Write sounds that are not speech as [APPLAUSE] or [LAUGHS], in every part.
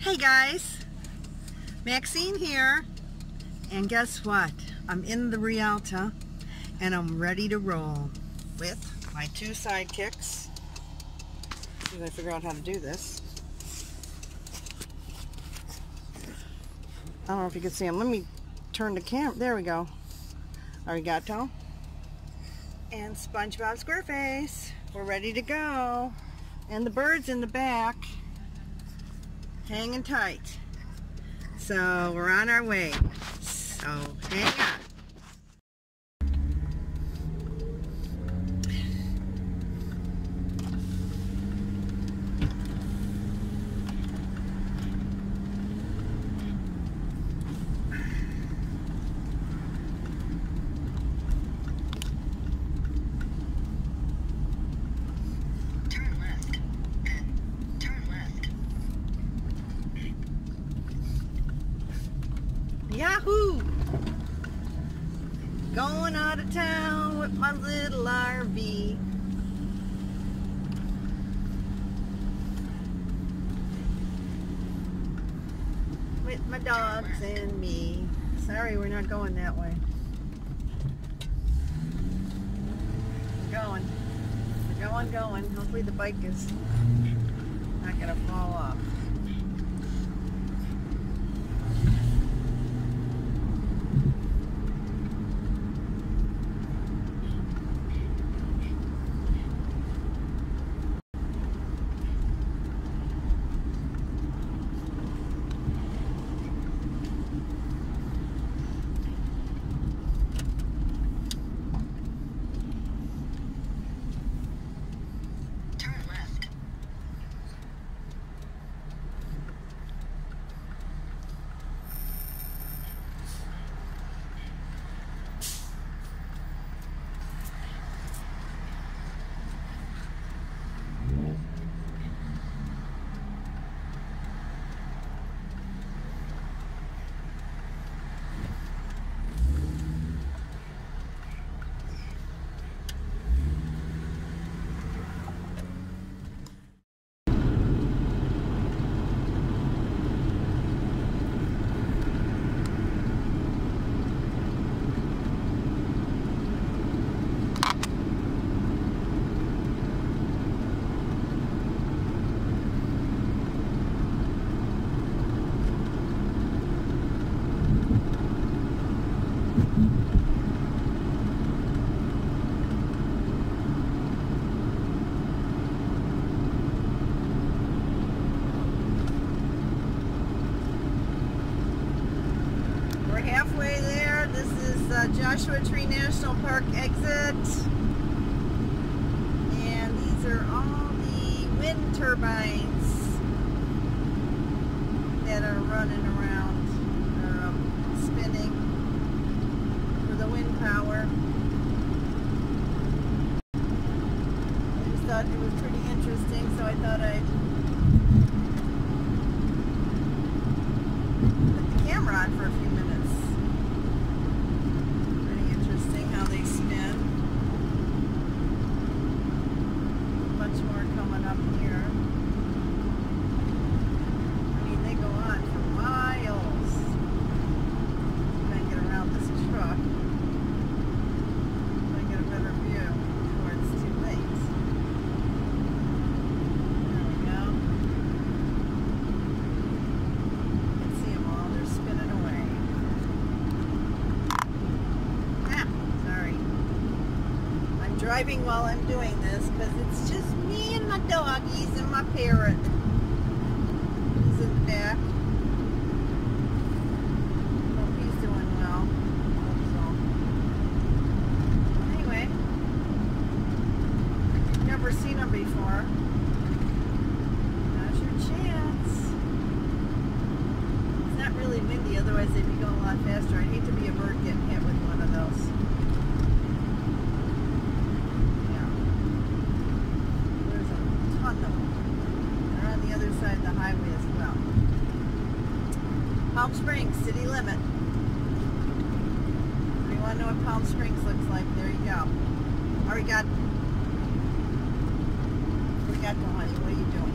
Hey guys, Maxine here, and guess what? I'm in the Rialta, and I'm ready to roll with my two sidekicks. If I figure out how to do this. I don't know if you can see them. Let me turn the camera. There we go. Arigato. And SpongeBob SquareFace. We're ready to go. And the bird's in the back hanging tight. So we're on our way. So hang on. Turn left. And turn left. Yahoo! Going out of little RV. With my dogs and me. Sorry, we're not going that way. We're going. We're going, going. Hopefully the bike is not gonna fall off. Turbines that are running around, or um, spinning for the wind power. I just thought it was pretty interesting, so I thought I'd put the camera on for a few minutes. Pretty interesting how they spin. A bunch more coming up here. I mean, they go on for miles. If I can get around this truck, if I get a better view before it's too late. There we go. You can see them all. They're spinning away. Ah, sorry. I'm driving while I'm doing this because it's just me and my doggies and my parrot. He's in the back. He's doing well. So. Anyway, never seen him before. Your chance. Not really windy, otherwise they'd be going a lot faster. I hate to be a bird getting hit with one of those. Yeah. There's a ton of them. They're on the other side of the highway as well. Palm Springs, city limit. If you want to know what Palm Springs looks like, there you go. Arigato. Arigato, honey. What are you doing?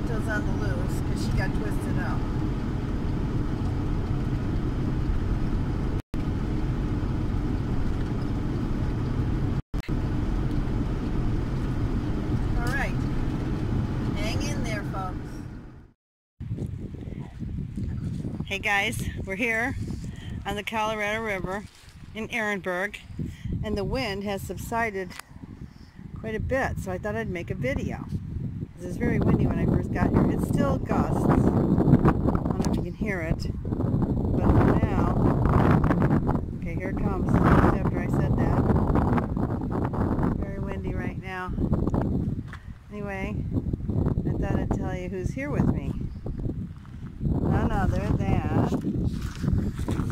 Mento's on the loose because she got twisted up. All right. Hang in there, folks. Hey guys, we're here on the Colorado River in Ehrenberg and the wind has subsided quite a bit so I thought I'd make a video. It was very windy when I first got here. It still gusts. I don't know if you can hear it. But now, okay here it comes after I said that. Very windy right now. Anyway, I thought I'd tell you who's here with me. None other than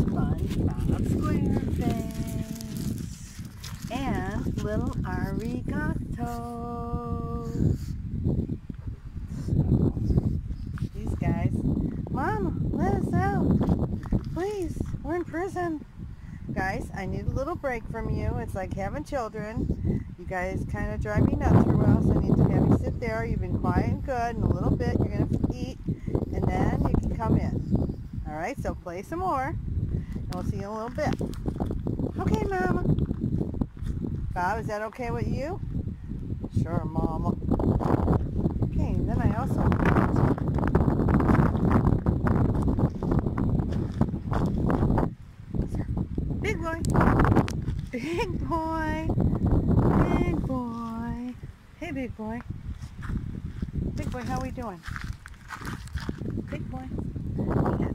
SpongeBob SquarePants and little Arigato. These guys, Mom, let us out. Please, we're in prison. Guys, I need a little break from you. It's like having children. You guys kind of drive me nuts for a while, so I need to have you sit there. You've been quiet and good. In a little bit, you're going to eat, and then you can come in. All right, so play some more, and we'll see you in a little bit. Okay, Mama. Bob, is that okay with you? Sure, Mama. Okay, and then I also... Big boy. Big boy. Big boy. Hey, big boy. Big boy, how we doing? Big boy. Yeah,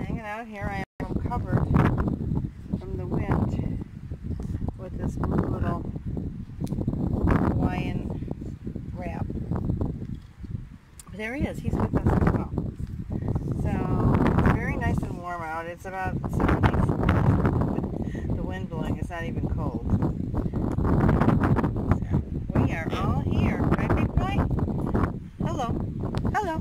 hanging out here. I am covered from the wind with this blue little Hawaiian wrap. There he is. He's with us as well. So it's very nice and warm out. It's about 74 with the wind blowing. It's not even cold. So we are all here, right, big boy? Hello. Hello.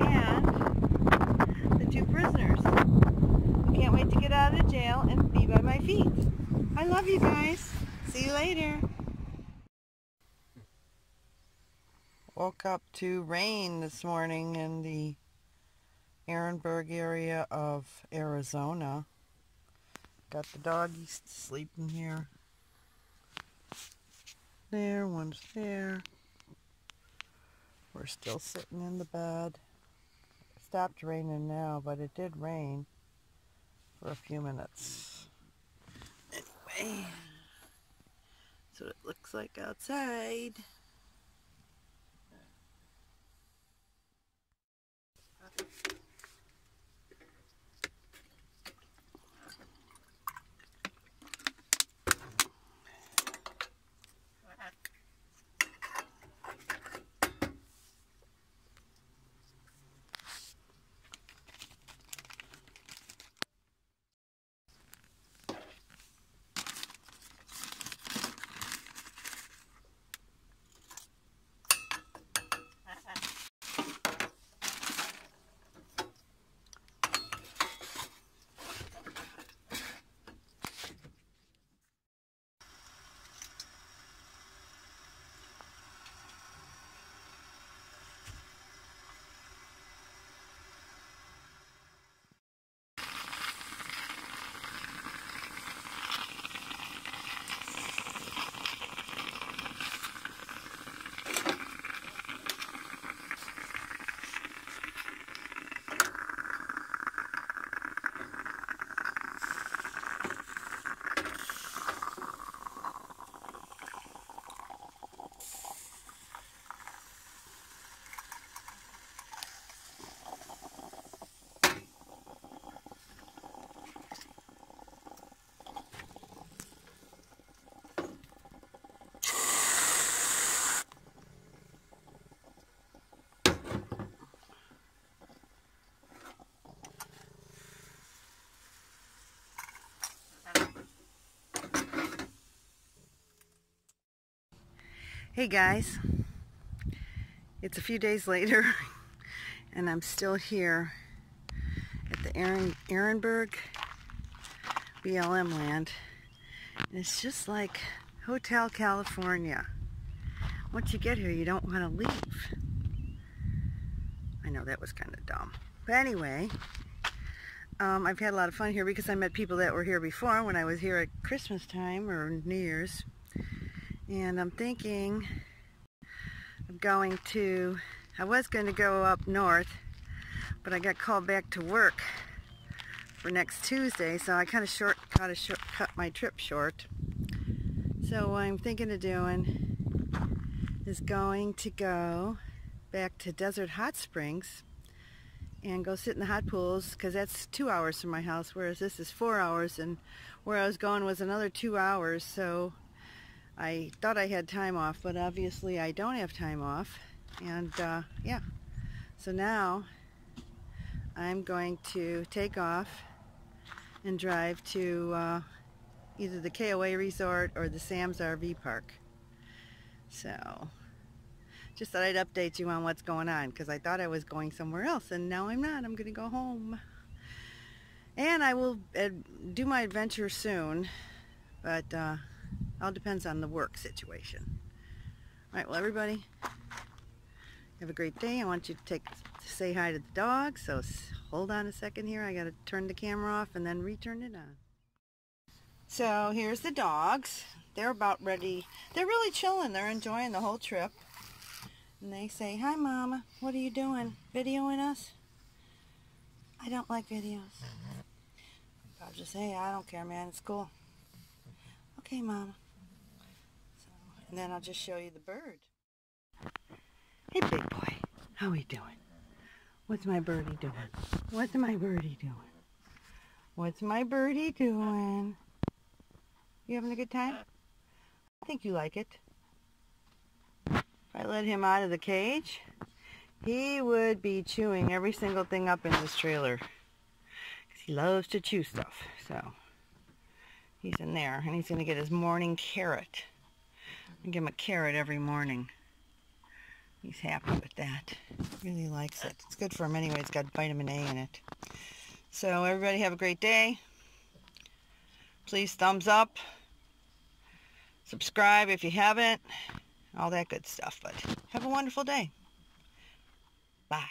And the two prisoners who can't wait to get out of jail and be by my feet. I love you guys. See you later. Woke up to rain this morning in the Ehrenberg area of Arizona. Got the doggies sleeping here. There, one's there. We're still sitting in the bed. Stopped raining now, but it did rain for a few minutes. That's what it looks like outside. Hey guys, it's a few days later [LAUGHS] and I'm still here at the Aaron, Ehrenberg BLM land. And it's just like Hotel California. Once you get here, you don't want to leave. I know that was kind of dumb. But anyway, um, I've had a lot of fun here because I met people that were here before when I was here at Christmas time or New Year's. And I'm thinking of going to, I was going to go up north, but I got called back to work for next Tuesday, so I kind of short cut, short, cut my trip short. So what I'm thinking of doing is going to go back to Desert Hot Springs and go sit in the hot pools because that's two hours from my house whereas this is four hours and where I was going was another two hours so I thought I had time off but obviously I don't have time off and uh, yeah so now I'm going to take off and drive to uh, either the KOA Resort or the Sam's RV Park so just thought I'd update you on what's going on because I thought I was going somewhere else and now I'm not. I'm going to go home. And I will uh, do my adventure soon, but uh, all depends on the work situation. All right, well everybody, have a great day. I want you to take say hi to the dog, so hold on a second here. I got to turn the camera off and then return it on. So here's the dogs. They're about ready. They're really chilling. They're enjoying the whole trip. And they say, Hi, Mama. What are you doing? Videoing us? I don't like videos. I'll just say, I don't care, man. It's cool. Okay, Mama. And then I'll just show you the bird. Hey, big boy. How you doing? What's my birdie doing? What's my birdie doing? What's my birdie doing? You having a good time? I think you like it. If I let him out of the cage, he would be chewing every single thing up in this trailer. Because he loves to chew stuff. So he's in there and he's going to get his morning carrot. I give him a carrot every morning. He's happy with that. Really likes it. It's good for him anyway. It's got vitamin A in it. So everybody have a great day. Please thumbs up. Subscribe if you haven't all that good stuff. But have a wonderful day. Bye.